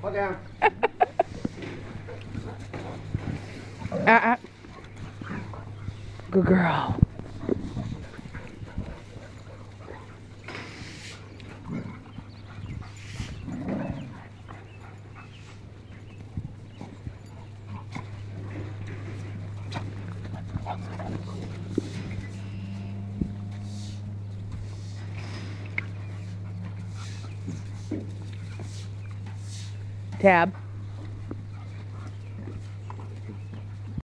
Put down. Uh-uh. Good girl. Tab.